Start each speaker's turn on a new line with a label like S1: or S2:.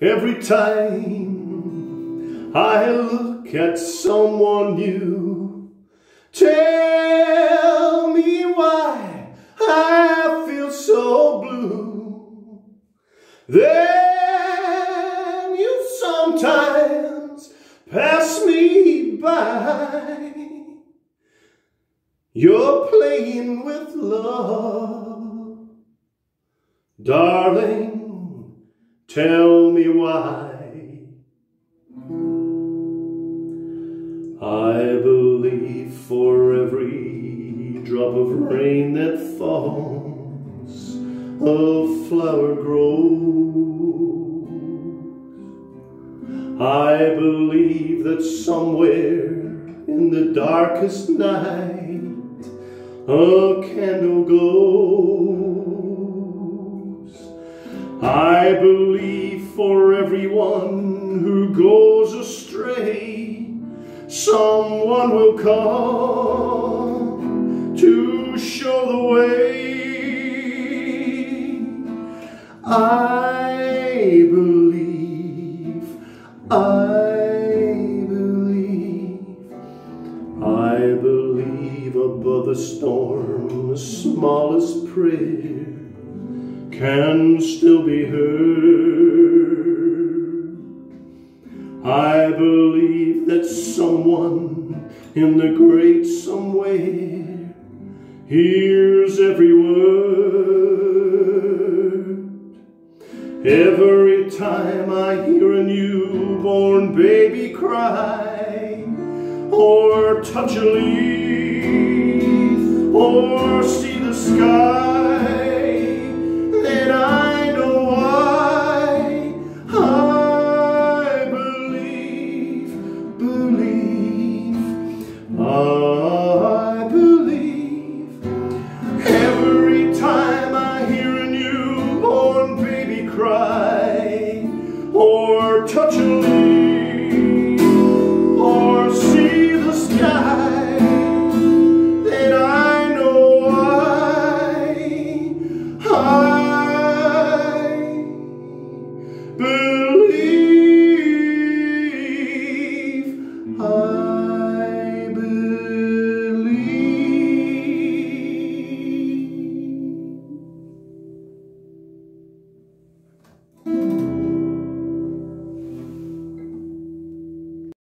S1: Every time I look at someone new, tell me why I feel so blue. Then you sometimes pass me by. You're playing with love, darling. Tell me why I believe for every drop of rain that falls a flower grows I believe that somewhere in the darkest night a candle glows I believe for everyone who goes astray, someone will come to show the way. I believe, I believe, I believe above the storm the smallest prayer can still be heard. I believe that someone in the great somewhere hears every word. Every time I hear a newborn baby cry or touch a leaf or see the sky cry or touch a little